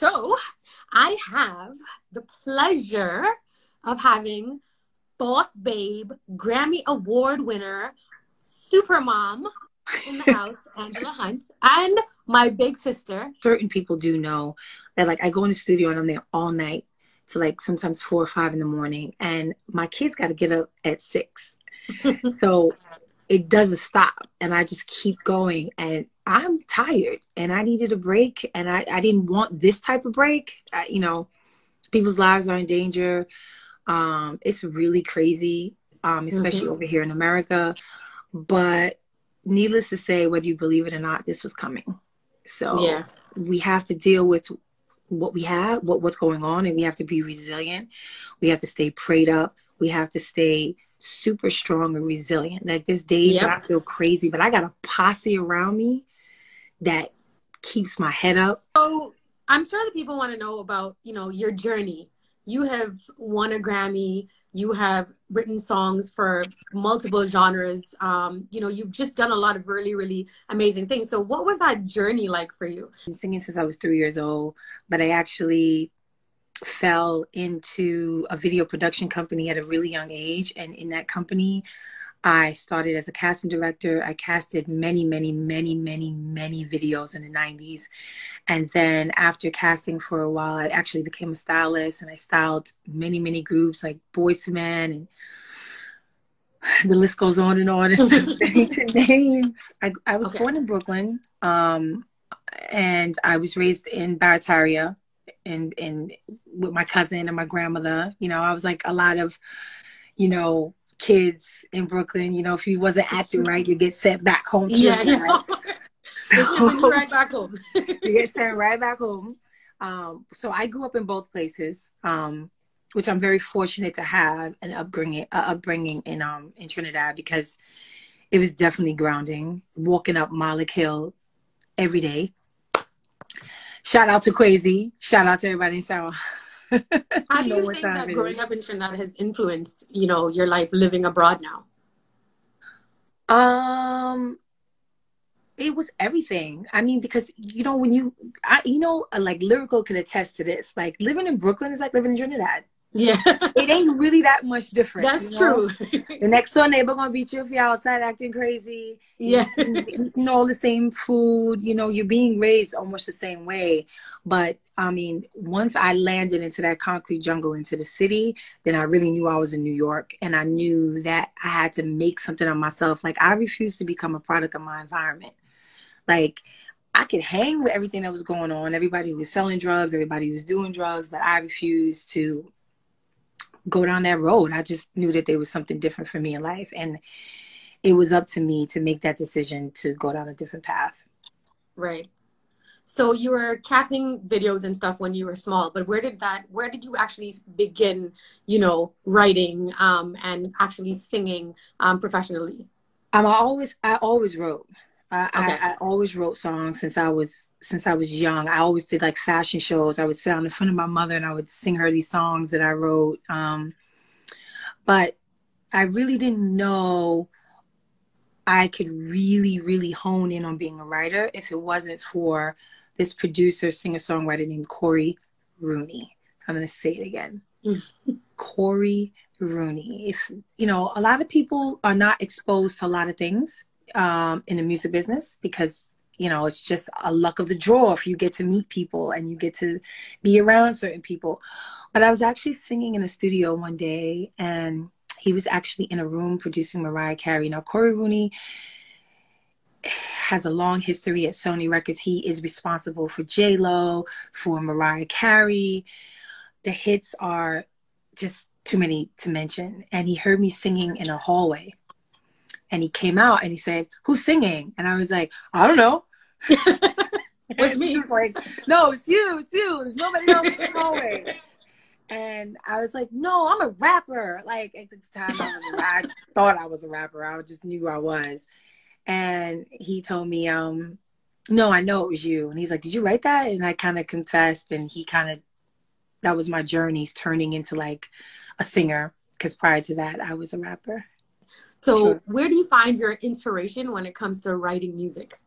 So I have the pleasure of having Boss Babe, Grammy Award winner, super mom in the house, Angela Hunte, and my big sister. Certain people do know that like I go in the studio and I'm there all night to like sometimes four or five in the morning and my kids got to get up at six. so it doesn't stop and I just keep going and I'm tired and I needed a break and I, I didn't want this type of break. I, you know, people's lives are in danger. Um, it's really crazy, um, especially mm-hmm. over here in America. But needless to say, whether you believe it or not, this was coming. So yeah. we have to deal with what we have, what what's going on, and we have to be resilient. We have to stay prayed up. We have to stay super strong and resilient. Like there's days yep. I feel crazy, but I got a posse around me that keeps my head up. So I'm sure that people want to know about, you know, your journey. You have won a Grammy. You have written songs for multiple genres. Um, you know, you've just done a lot of really, really amazing things. So, what was that journey like for you? I've been singing since I was three years old, but I actually fell into a video production company at a really young age. And in that company, I started as a casting director. I casted many, many, many, many, many videos in the 90s. And then after casting for a while, I actually became a stylist and I styled many, many groups like Boyz II Men and the list goes on and on. to name. I, I was okay. born in Brooklyn um, and I was raised in Barataria and, and with my cousin and my grandmother. You know, I was like a lot of, you know, kids in Brooklyn. You know, if you wasn't acting right, you get sent back home. Yeah, your so, right back home. you get sent right back home. Um, so I grew up in both places, um, which I'm very fortunate to have an upbringing, uh, upbringing in um, in Trinidad because it was definitely grounding. Walking up Malick Hill every day. Shout out to Crazy. Shout out to everybody in South. How do you think that growing up in Trinidad has influenced, you know, your life living abroad now? Um, it was everything. I mean, because you know, when you, I, you know, like lyrical can attest to this. Like living in Brooklyn is like living in Trinidad. Yeah. it ain't really that much different. That's you know? true. the next door neighbor gonna beat you if you're outside acting crazy. Yeah. Eating all the same food. You know, you're being raised almost the same way. But I mean, once I landed into that concrete jungle into the city, then I really knew I was in New York and I knew that I had to make something of myself. Like I refused to become a product of my environment. Like I could hang with everything that was going on, everybody who was selling drugs, everybody who was doing drugs, but I refused to go down that road. I just knew that there was something different for me in life. And it was up to me to make that decision to go down a different path. Right. So you were casting videos and stuff when you were small, but where did that where did you actually begin, you know, writing um, and actually singing um, professionally? Um, I always I always wrote. I, okay. I, I, always wrote songs since I was since I was young. I always did like fashion shows. I would sit on in front of my mother and I would sing her these songs that I wrote. Um, but I really didn't know I could really, really hone in on being a writer if it wasn't for this producer, singer songwriter named Corey Rooney. I'm gonna say it again. Corey Rooney. If you know, a lot of people are not exposed to a lot of things um, in the music business because you know it's just a luck of the draw if you get to meet people and you get to be around certain people. But i was actually singing in a studio one day and he was actually in a room producing mariah carey. Now Corey Rooney has a long history at sony records. He is responsible for j lo for mariah carey. The hits are just too many to mention. And he heard me singing in a hallway and he came out and he said, "Who's singing?" And I was like, "I don't know." With me, he was like, "No, it's you. It's you. There's nobody else in the hallway." And I was like, "No, I'm a rapper." Like at the time, I, was, I thought I was a rapper. I just knew I was. And he told me, um, "No, I know it was you." And he's like, "Did you write that?" And I kind of confessed, and he kind of that was my journeys turning into like a singer because prior to that, I was a rapper. So, sure. where do you find your inspiration when it comes to writing music?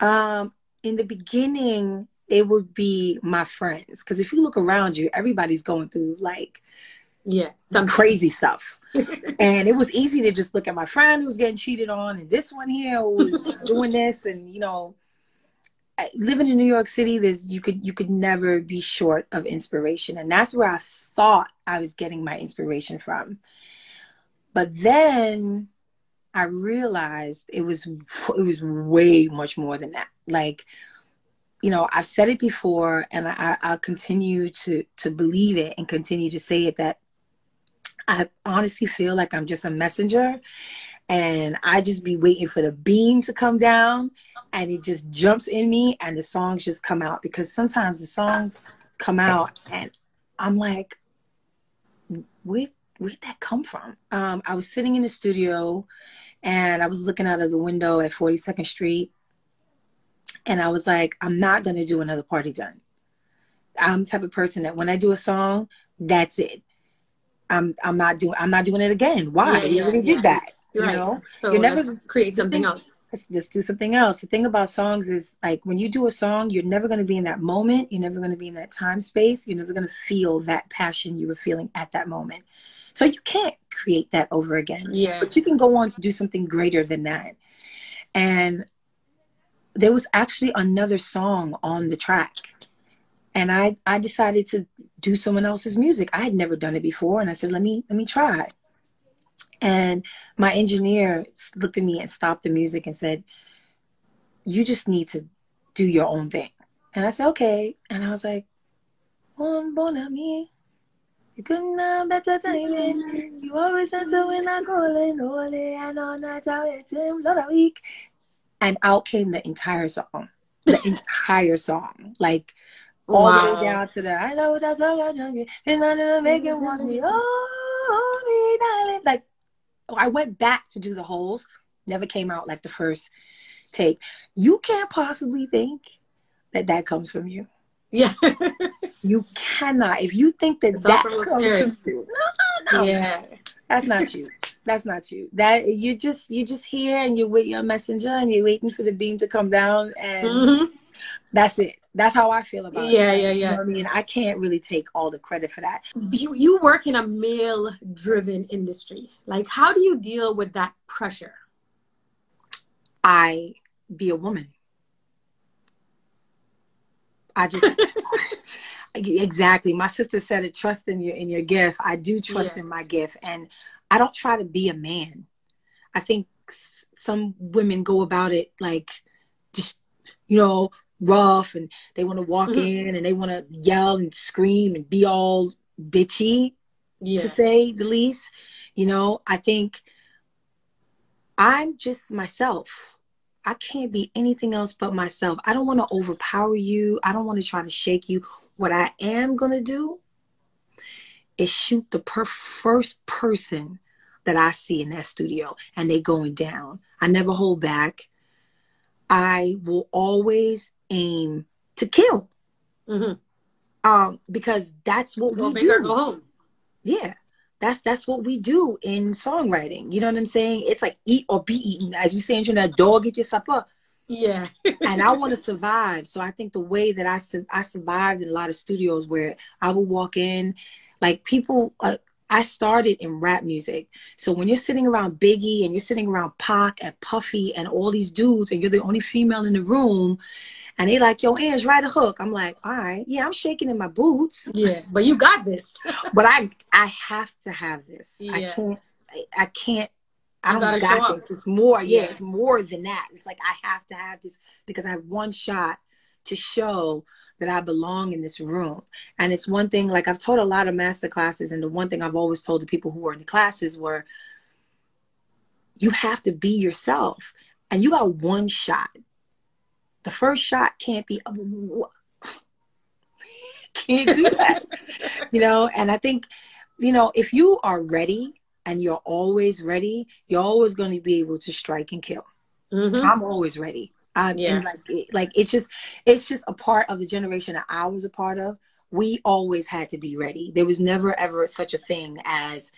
Um, in the beginning, it would be my friends. Because if you look around you, everybody's going through like yeah some crazy stuff. and it was easy to just look at my friend who was getting cheated on, and this one here was doing this, and you know, living in New York City, there's you could you could never be short of inspiration, and that's where I thought I was getting my inspiration from. But then I realized it was it was way much more than that. Like, you know, I've said it before, and I, I'll continue to to believe it and continue to say it that I honestly feel like I'm just a messenger and I just be waiting for the beam to come down and it just jumps in me and the songs just come out because sometimes the songs come out and I'm like, where where'd that come from? Um, I was sitting in the studio and I was looking out of the window at 42nd Street and I was like, I'm not gonna do another party done. I'm the type of person that when I do a song, that's it. I'm I'm not doing I'm not doing it again. Why? Yeah, you already yeah. did that. You know? So you never create something else. Let's, do something else. The thing about songs is like when you do a song, you're never going to be in that moment. You're never going to be in that time space. You're never going to feel that passion you were feeling at that moment. So you can't create that over again. Yeah. But you can go on to do something greater than that. And there was actually another song on the track and I I decided to do someone else's music. I had never done it before, and I said, let me let me try. And my engineer looked at me and stopped the music and said, "You just need to do your own thing." And I said, "Okay." And I was like, "One bon ami." You couldn't have better timing. You always answer when I call and holy and all night I wait him Lord a week. And out came the entire song. The entire song. Like all wow. the way down to the I know that's all I junkie. And I'm gonna make it want me. Oh, me, darling. Like I went back to do the holes. Never came out like the first take. You can't possibly think that that comes from you. Yeah. you cannot. If you think that it's that comes from you, no, no, no. Yeah. That's not you. That's not you. That you just you just here and you're with your messenger and you're waiting for the beam to come down and mm-hmm. that's it. That's how I feel about yeah, it. Yeah, yeah, yeah. You know I mean, I can't really take all the credit for that. Mm-hmm. You you work in a male driven industry. Like how do you deal with that pressure? I be a woman. I just exactly. My sister said it. Trust in your in your gift. I do trust yeah. in my gift, and I don't try to be a man. I think some women go about it like just you know rough and they want to walk mm-hmm. in and they want to yell and scream and be all bitchy yeah. to say the least you know? I think i'm just myself. I can't be anything else but myself. I don't want to overpower you. I don't want to try to shake you. What i am going to do is shoot the per- first person that i see in that studio and they going down. I never hold back. I will always aim to kill. Mm-hmm. Um, because that's what we do. Yeah. That's that's what we do in songwriting. You know what I'm saying? It's like eat or be eaten. As we say in Trinidad, dog eat your supper. Yeah. and I want to survive. So I think the way that I su- I survived in a lot of studios where I would walk in, like people, uh, I started in rap music. So when you're sitting around Biggie and you're sitting around Pac and Puffy and all these dudes and you're the only female in the room and they like, yo, Ange, write a hook. I'm like, all right, yeah, I'm shaking in my boots. Yeah, but you got this. but I I have to have this. Yeah. I can't I, I can't I you don't got this. It's more, yeah, yeah, it's more than that. It's like I have to have this because I have one shot to show that I belong in this room. And it's one thing, like I've taught a lot of master classes, and the one thing I've always told the people who were in the classes were you have to be yourself. And you got one shot. The first shot can't be can't do that. you know, and I think, you know, if you are ready and you're always ready, you're always going to be able to strike and kill. Mm-hmm. I'm always ready. Um, yeah. like, it, like it's just, it's just a part of the generation that I was a part of. We always had to be ready. There was never ever such a thing as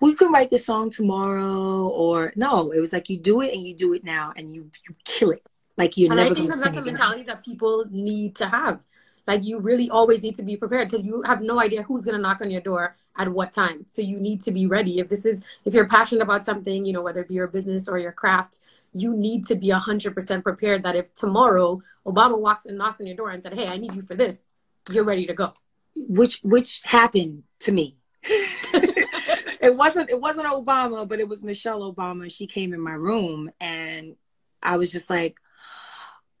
we can write the song tomorrow or no. It was like you do it and you do it now and you you kill it. Like you're and never I think that's a mentality that people need to have. Like you really always need to be prepared because you have no idea who's gonna knock on your door at what time. So you need to be ready. If this is if you're passionate about something, you know, whether it be your business or your craft, you need to be hundred percent prepared that if tomorrow Obama walks and knocks on your door and said, Hey, I need you for this, you're ready to go. Which which happened to me. it wasn't it wasn't Obama, but it was Michelle Obama. She came in my room and I was just like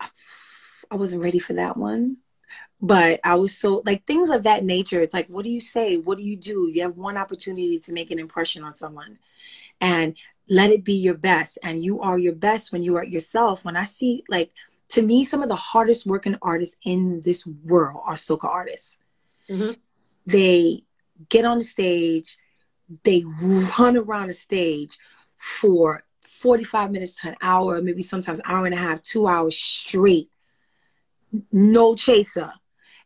I wasn't ready for that one. But I was so like things of that nature. It's like, what do you say? What do you do? You have one opportunity to make an impression on someone. And let it be your best. And you are your best when you are yourself. When I see like to me, some of the hardest working artists in this world are soca artists. Mm-hmm. They get on the stage, they run around the stage for 45 minutes to an hour, maybe sometimes hour and a half, two hours straight, no chaser.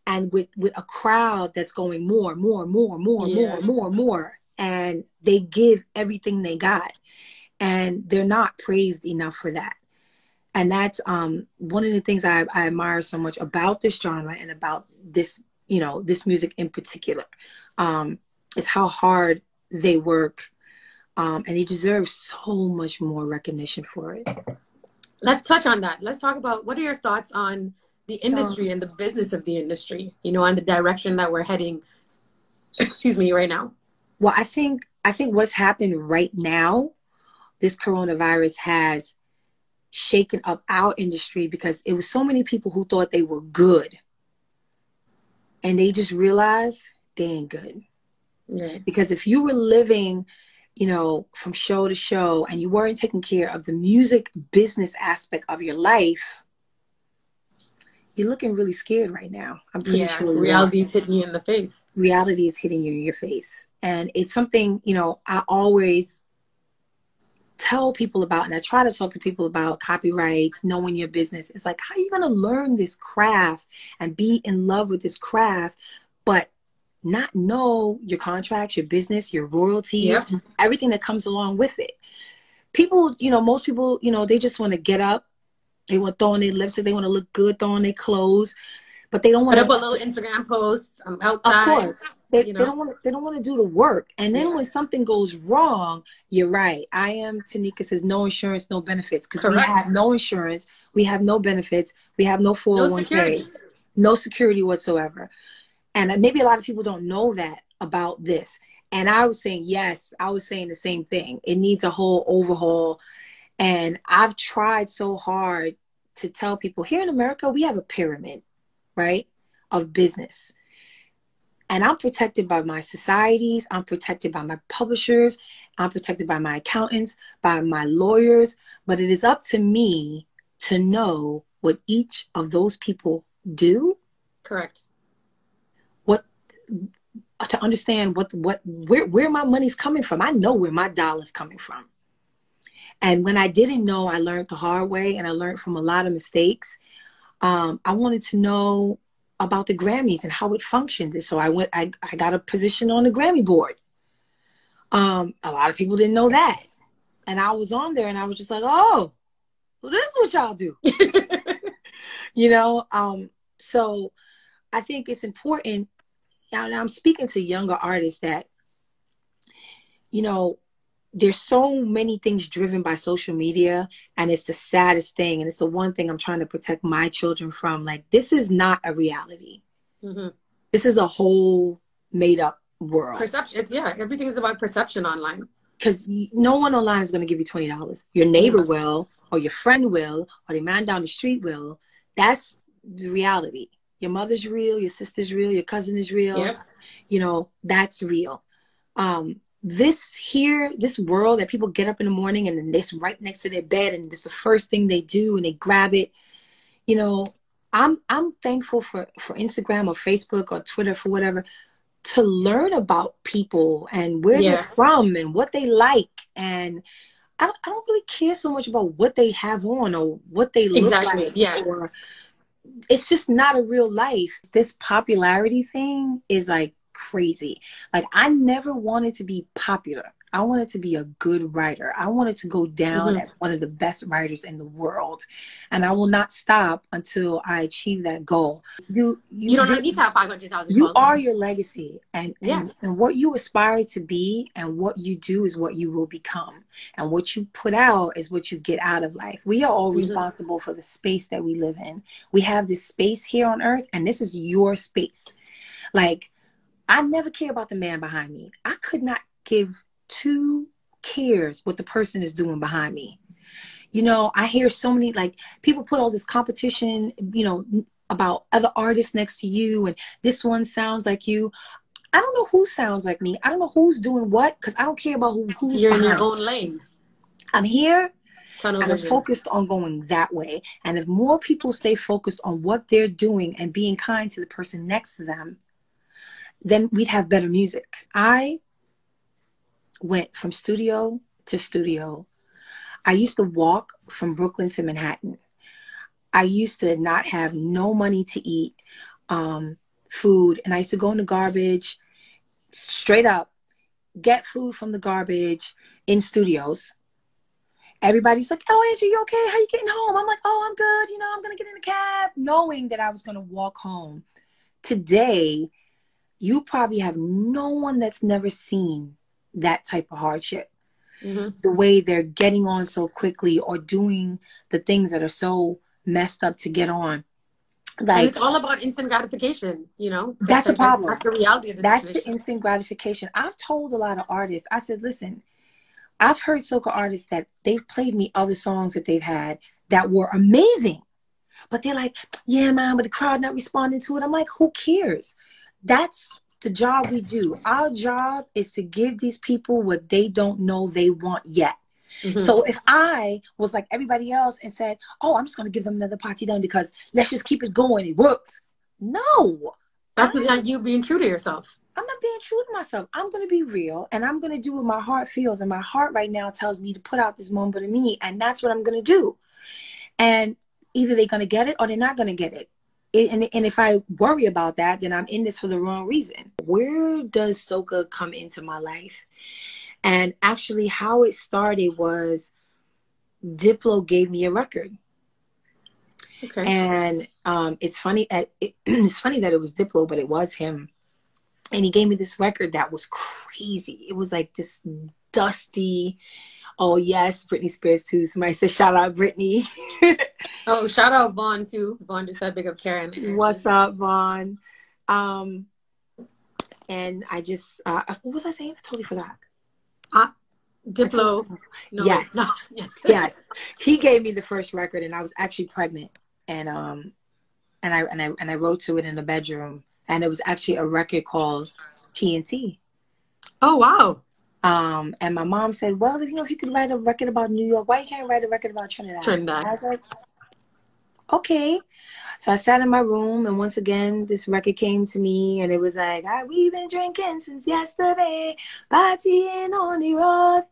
And with, with a crowd that's going more, more, more, more, yeah. more, more, more. And they give everything they got. And they're not praised enough for that. And that's um, one of the things I, I admire so much about this genre and about this, you know, this music in particular. Um, is how hard they work um, and they deserve so much more recognition for it let's touch on that let's talk about what are your thoughts on the industry and the business of the industry you know and the direction that we're heading excuse me right now. Well i think i think what's happened right now this coronavirus has shaken up our industry because it was so many people who thought they were good. And they just realized they ain't good. Because if you were living, you know, from show to show and you weren't taking care of the music business aspect of your life, you're looking really scared right now. I'm pretty yeah, sure reality is hitting you in the face. Reality is hitting you in your face. And it's something, you know, I always tell people about and I try to talk to people about copyrights, knowing your business. It's like how are you gonna learn this craft and be in love with this craft, but not know your contracts, your business, your royalties, yep. everything that comes along with it. People, you know, most people, you know, they just want to get up, they want to throw on their lipstick, they want to look good, throw on their clothes, but they don't want to put up a little Instagram post. I'm um, outside. Of course. They, you know? they don't want to, they don't want to do the work. And then yeah. when something goes wrong, you're right. I am Tamika says no insurance, no benefits because we have no insurance, we have no benefits, we have no 401k, no oh security, no security whatsoever. And uh, maybe a lot of people don't know that about this. And I was saying, yes, I was saying the same thing. It needs a whole overhaul. And I've tried so hard to tell people here in America, we have a pyramid, right, of business. And I'm protected by my societies, I'm protected by my publishers, I'm protected by my accountants, by my lawyers. But it is up to me to know what each of those people do. Correct What to understand what what where where my money's coming from. I know where my dollar's coming from. And when I didn't know, I learned the hard way and I learned from a lot of mistakes. Um, I wanted to know about the Grammys and how it functioned. So I went I, I got a position on the Grammy board. Um, a lot of people didn't know that. And I was on there and I was just like, oh, well, this is what y'all do. you know, um, so I think it's important now, I'm speaking to younger artists that, you know, there's so many things driven by social media and it's the saddest thing and it's the one thing i'm trying to protect my children from like this is not a reality mm-hmm. this is a whole made up world perception it's yeah everything is about perception online because no one online is going to give you $20 your neighbor will or your friend will or the man down the street will that's the reality your mother's real, your sister's real, your cousin is real. Yep. You know, that's real. Um, this here, this world that people get up in the morning and it's right next to their bed and it's the first thing they do and they grab it. You know, I'm I'm thankful for for Instagram or Facebook or Twitter for whatever to learn about people and where yeah. they're from and what they like and I, I don't really care so much about what they have on or what they look exactly. like yeah. or it's just not a real life. This popularity thing is like crazy. Like I never wanted to be popular. I wanted to be a good writer. I wanted to go down mm-hmm. as one of the best writers in the world. And I will not stop until I achieve that goal. You you, you don't need to have 500,000 You are your legacy. And, yeah. and, and what you aspire to be and what you do is what you will become. And what you put out is what you get out of life. We are all mm-hmm. responsible for the space that we live in. We have this space here on earth, and this is your space. Like, I never care about the man behind me. I could not give two cares what the person is doing behind me. You know, I hear so many like people put all this competition, you know, about other artists next to you and this one sounds like you. I don't know who sounds like me. I don't know who's doing what because I don't care about who, who's You're behind. in your own lane. I'm here Tunnel and I'm focused on going that way. And if more people stay focused on what they're doing and being kind to the person next to them, then we'd have better music. I went from studio to studio. I used to walk from Brooklyn to Manhattan. I used to not have no money to eat um, food, and I used to go in the garbage straight up, get food from the garbage in studios. Everybody's like, "Oh, Angie, you okay? How you getting home?" I'm like, "Oh, I'm good. You know, I'm gonna get in a cab," knowing that I was gonna walk home. Today, you probably have no one that's never seen that type of hardship. Mm-hmm. The way they're getting on so quickly or doing the things that are so messed up to get on. Like and it's all about instant gratification, you know. That's the problem. That's the reality of the That's situation. the instant gratification. I've told a lot of artists. I said, listen, I've heard soca artists that they've played me other songs that they've had that were amazing, but they're like, yeah, man, but the crowd not responding to it. I'm like, who cares? That's the job we do. Our job is to give these people what they don't know they want yet. Mm-hmm. So if I was like everybody else and said, "Oh, I'm just going to give them another party done because let's just keep it going, it works," no, that's not you being true to yourself. I'm not being true to myself. I'm going to be real and I'm going to do what my heart feels. And my heart right now tells me to put out this moment of me. And that's what I'm going to do. And either they're going to get it or they're not going to get it and, and if I worry about that, then I'm in this for the wrong reason. Where does soca come into my life? And actually, how it started was Diplo gave me a record. Okay. And um, it's funny. At, it, it's funny that it was Diplo, but it was him. And he gave me this record that was crazy. It was like this dusty Oh yes, Britney Spears too. Somebody said shout out Britney. oh, shout out Vaughn too. Vaughn just said big up Karen. What's up, Vaughn? Um, and I just uh, what was I saying? I totally forgot. Uh, Diplo. No, yes, no, yes, yes. He gave me the first record, and I was actually pregnant, and um, and I and I and I wrote to it in the bedroom, and it was actually a record called TNT. Oh wow! Um, and my mom said, "Well, you know, if you could write a record about New York, why you can't write a record about Trinidad?" Trinidad. I was like, "Okay." So I sat in my room, and once again, this record came to me, and it was like, ah, "We've been drinking since yesterday, partying on the road."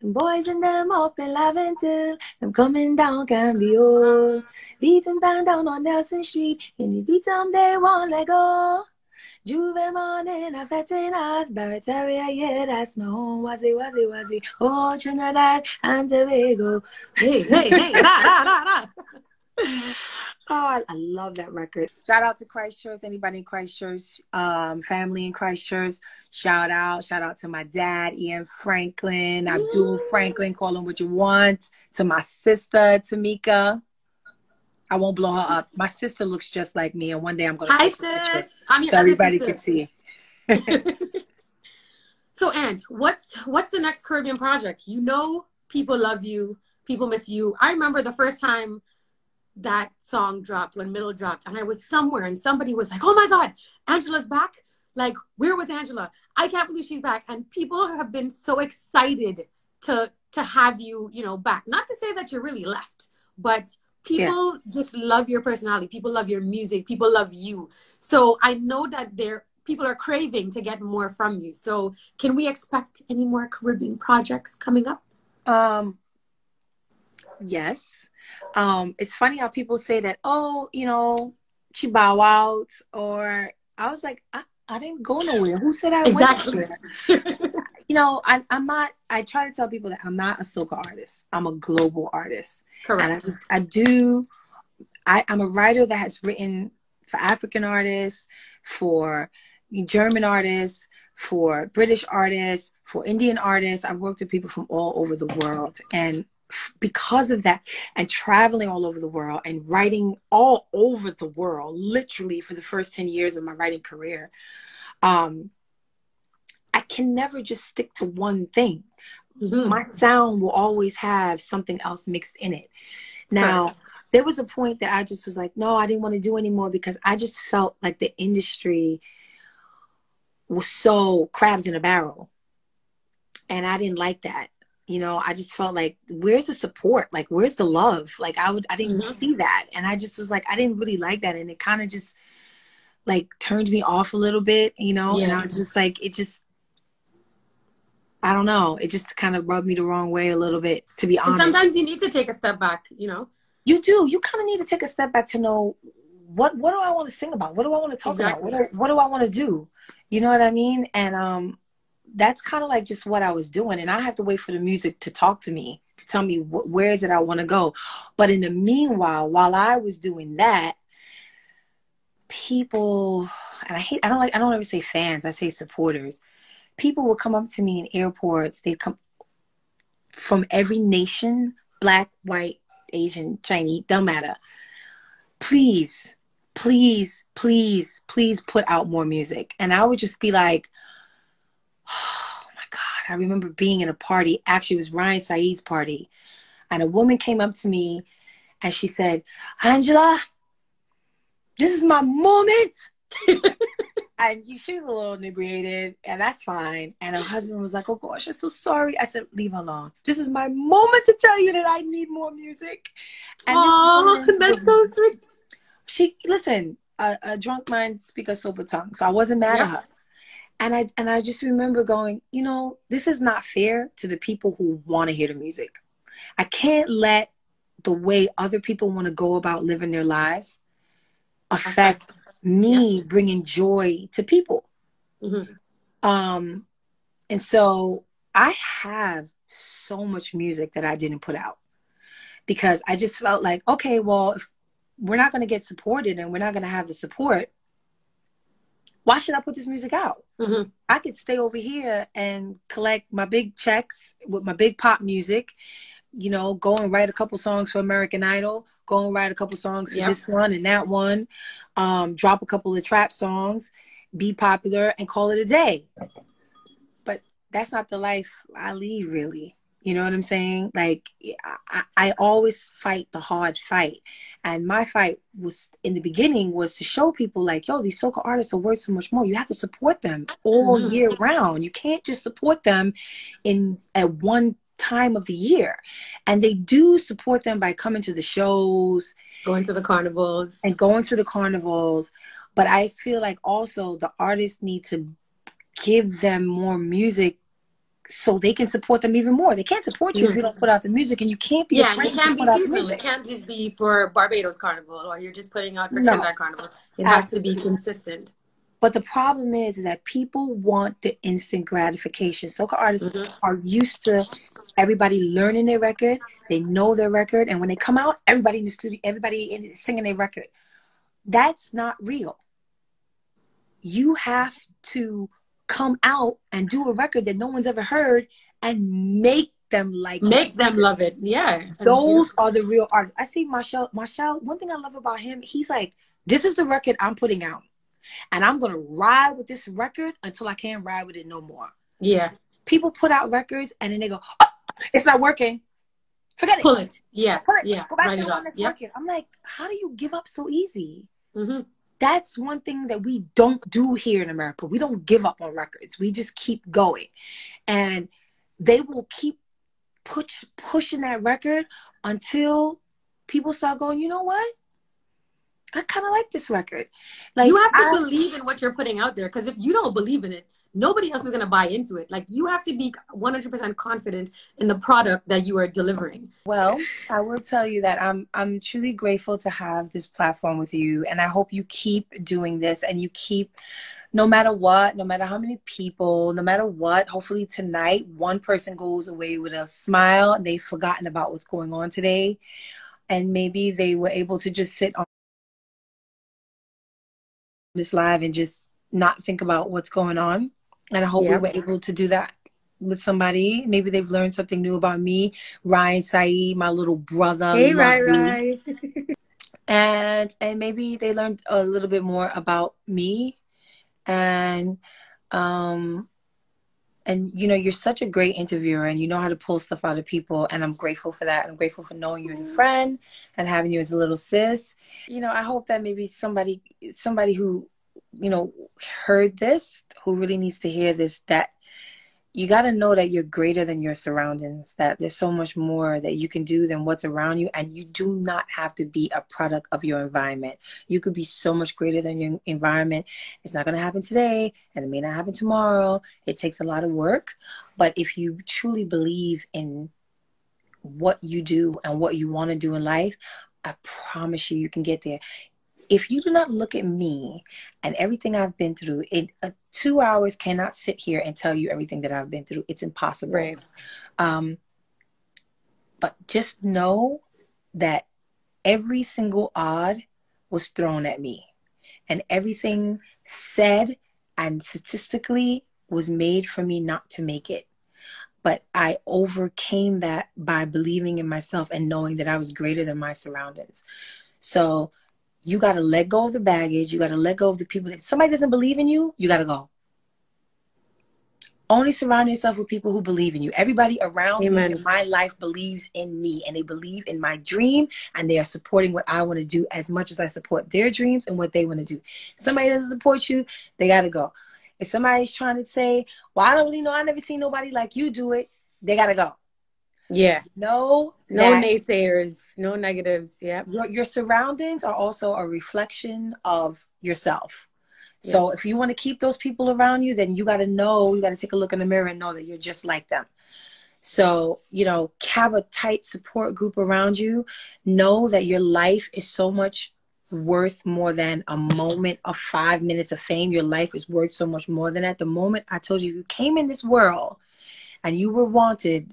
Them boys and them up in Laventille, them coming down can be old. Beating band down on Nelson Street, and the beat them they won't let go. J'ouvert morning, I fed tonight, Barataria, yeah, that's my home. Wazzy, wazzy, wazzy. Oh, Trinidad and Tobago. Hey, hey, hey, da, da, da, da. Oh, I, I, love that record. Shout out to Christchurch, anybody in Christchurch, um, family in Christchurch. Shout out, shout out to my dad, Ian Franklin, Abdul Franklin, call him what you want. To my sister, Tamika. I won't blow her up. My sister looks just like me, and one day I'm gonna. Hi, sis. I'm your so everybody sister. can see. so, Aunt, what's what's the next Caribbean project? You know, people love you, people miss you. I remember the first time that song dropped when Middle dropped, and I was somewhere, and somebody was like, "Oh my God, Angela's back!" Like, where was Angela? I can't believe she's back, and people have been so excited to to have you, you know, back. Not to say that you're really left, but people yeah. just love your personality. People love your music. People love you. So i know that there people are craving to get more from you. So can we expect any more caribbean projects coming up? Um yes. Um it's funny how people say that oh you know she bow out or i was like i, I didn't go nowhere. Who said i exactly you know, I, I'm not. I try to tell people that I'm not a soca artist. I'm a global artist. Correct. And I just, I do. I, I'm a writer that has written for African artists, for German artists, for British artists, for Indian artists. I've worked with people from all over the world. And because of that, and traveling all over the world and writing all over the world, literally for the first 10 years of my writing career, um, I can never just stick to one thing. Mm-hmm. My sound will always have something else mixed in it. Now, right. there was a point that I just was like, no, I didn't want to do anymore because I just felt like the industry was so crabs in a barrel. And I didn't like that. You know, I just felt like, where's the support? Like, where's the love? Like, I would, I didn't mm-hmm. see that. And I just was like, I didn't really like that. And it kind of just like turned me off a little bit, you know? Yeah. And I was just like, it just, I don't know. It just kind of rubbed me the wrong way a little bit, to be honest. And sometimes you need to take a step back, you know? You do. You kind of need to take a step back to know what what do I want to sing about? What do I want to talk exactly. about? What do, what do I want to do? You know what I mean? And um, that's kind of like just what I was doing. And I have to wait for the music to talk to me, to tell me wh- where is it I want to go. But in the meanwhile, while I was doing that, people, and I hate, I don't like, I don't ever say fans, I say supporters. People will come up to me in airports. They come from every nation, black, white, Asian, Chinese, don't matter. Please, please, please, please put out more music. And I would just be like, oh my God. I remember being in a party. Actually, it was Ryan Saeed's party. And a woman came up to me and she said, Angela, this is my moment. and she was a little inebriated, and that's fine. And her husband was like, "Oh gosh, I'm so sorry." I said, "Leave her alone. This is my moment to tell you that I need more music." And Aww, that's so sweet she listen a, a drunk mind speak a sober tongue so i wasn't mad yeah. at her and i and i just remember going you know this is not fair to the people who want to hear the music i can't let the way other people want to go about living their lives affect. Me yeah. bringing joy to people mm-hmm. um and so i have so much music that i didn't put out because i just felt like okay well if we're not going to get supported and we're not going to have the support why should i put this music out mm-hmm. i could stay over here and collect my big checks with my big pop music you know go and write a couple songs for american idol go and write a couple songs for yep. this one and that one um, drop a couple of trap songs be popular and call it a day but that's not the life i lead really you know what I'm saying? Like, I, I always fight the hard fight. And my fight was in the beginning was to show people, like, yo, these soca artists are worth so much more. You have to support them all mm-hmm. year round. You can't just support them in at one time of the year. And they do support them by coming to the shows, going to the carnivals, and going to the carnivals. But I feel like also the artists need to give them more music so they can support them even more. They can't support you mm-hmm. if you don't put out the music, and you can't be yeah, you can't be seasonal. It can't just be for Barbados Carnival or you're just putting out for no. Trinidad Carnival. It has to be consistent. But the problem is, is that people want the instant gratification. Soca artists mm-hmm. are used to everybody learning their record. They know their record, and when they come out, everybody in the studio, everybody in, singing their record. That's not real. You have to come out and do a record that no one's ever heard and make them like make them love it. Yeah. Those are the real artists. I see Machel Machel, one thing I love about him, he's like, this is the record I'm putting out. And I'm gonna ride with this record until I can't ride with it no more. Yeah. People put out records and then they go, oh, it's not working. Forget it. Pull it. Yeah. Pull it. Yeah. Go back to the one that's yep. working. I'm like, how do you give up so easy? Mm-hmm that's one thing that we don't do here in America. We don't give up on records. We just keep going. And they will keep push pushing that record until people start going, you know what? I kind of like this record. Like you have to I, believe in what you're putting out there because if you don't believe in it, nobody else is going to buy into it. Like you have to be 100% confident in the product that you are delivering. Well, I will tell you that I'm I'm truly grateful to have this platform with you and I hope you keep doing this and you keep no matter what, no matter how many people, no matter what, hopefully tonight one person goes away with a smile. And they've forgotten about what's going on today. And maybe they were able to just sit on this live and just not think about what's going on. And I hope yep. we were able to do that with somebody. Maybe they've learned something new about me. Ryan Saeed, my little brother. Hey, Ryan, Ryan. and and maybe they learned a little bit more about me and um and you know you're such a great interviewer and you know how to pull stuff out of people and i'm grateful for that i'm grateful for knowing you as a mm-hmm. friend and having you as a little sis you know i hope that maybe somebody somebody who you know heard this who really needs to hear this that you got to know that you're greater than your surroundings, that there's so much more that you can do than what's around you. And you do not have to be a product of your environment. You could be so much greater than your environment. It's not going to happen today and it may not happen tomorrow. It takes a lot of work. But if you truly believe in what you do and what you want to do in life, I promise you, you can get there if you do not look at me and everything I've been through, it uh, two hours cannot sit here and tell you everything that I've been through. It's impossible. Right. Um, but just know that every single odd was thrown at me, and everything said and statistically was made for me not to make it. But I overcame that by believing in myself and knowing that I was greater than my surroundings. So you got to let go of the baggage. You got to let go of the people. If somebody doesn't believe in you, you got to go. Only surround yourself with people who believe in you. Everybody around Amen. me in my life believes in me and they believe in my dream and they are supporting what I want to do as much as I support their dreams and what they want to do. If somebody doesn't support you, they got to go. If somebody's trying to say, well, I don't really know, I never seen nobody like you do it, they got to go. Yeah. No, no naysayers, no negatives. Yeah. Your, your surroundings are also a reflection of yourself. So yeah. if you want to keep those people around you, then you got to know, you got to take a look in the mirror and know that you're just like them. So, you know, have a tight support group around you. Know that your life is so much worth more than a moment of five minutes of fame. Your life is worth so much more than at the moment. I told you, you came in this world and you were wanted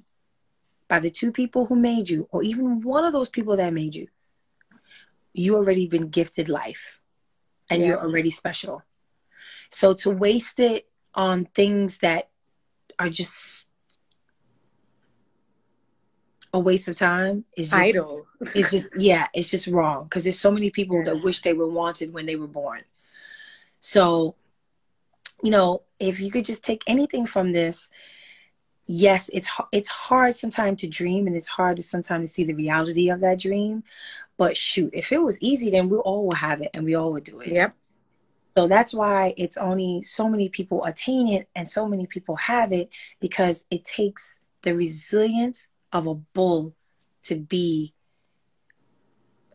by the two people who made you, or even one of those people that made you, you already been gifted life and yeah. you're already special. So to waste it on things that are just a waste of time is just, idle. it's just yeah, it's just wrong because there's so many people that wish they were wanted when they were born. So, you know, if you could just take anything from this, yes, it's it's hard sometimes to dream, and it's hard to sometimes to see the reality of that dream. But shoot, if it was easy, then we all would have it, and we all would do it. Yep. So that's why it's only so many people attain it, and so many people have it because it takes the resilience of a bull to be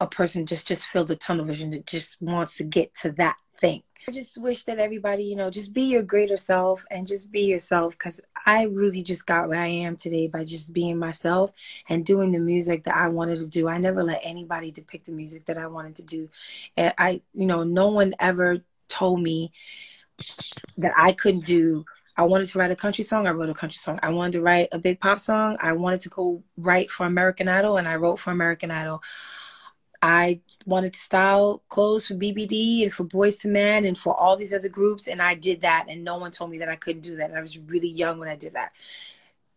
a person just just filled with tunnel vision that just wants to get to that thing. I just wish that everybody, you know, just be your greater self and just be yourself because I really just got where I am today by just being myself and doing the music that I wanted to do. I never let anybody depict the music that I wanted to do. And I, you know, no one ever told me that I couldn't do I wanted to write a country song. I wrote a country song. I wanted to write a big pop song. I wanted to go write for American Idol, and I wrote for American Idol. I wanted to style clothes for BBD and for Boyz II Men and for all these other groups, and I did that, and no one told me that I couldn't do that. And I was really young when I did that.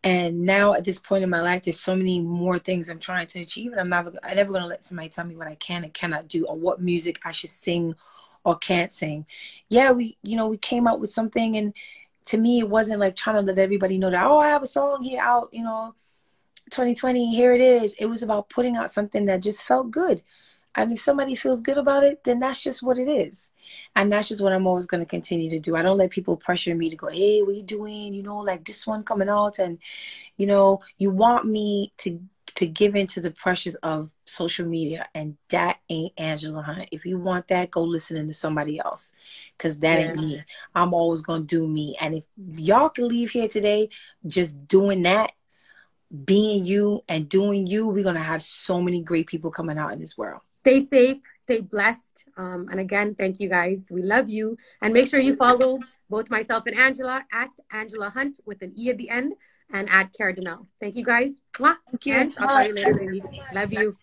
And now at this point in my life, there's so many more things I'm trying to achieve, and I'm never, I'm never gonna let somebody tell me what I can and cannot do, or what music I should sing or can't sing. Yeah, we, you know, we came out with something, and to me, it wasn't like trying to let everybody know that oh, I have a song here out, you know 2020, here it is. It was about putting out something that just felt good. And if somebody feels good about it, then that's just what it is. And that's just what I'm always going to continue to do. I don't let people pressure me to go, hey, what are you doing? You know, like this one coming out. And, you know, you want me to to give into the pressures of social media, and that ain't Angela Hunte. If you want that, go listening to somebody else, cause that yeah. ain't me. I'm always gonna do me, and if y'all can leave here today just doing that, being you and doing you, we're gonna have so many great people coming out in this world. Stay safe, stay blessed, um, and again, thank you guys. We love you, and make sure you follow both myself and Angela at Angela Hunte with an e at the end and at Kerra Denel. Thank you guys. Thank you. And I'll call you later, baby. Love you.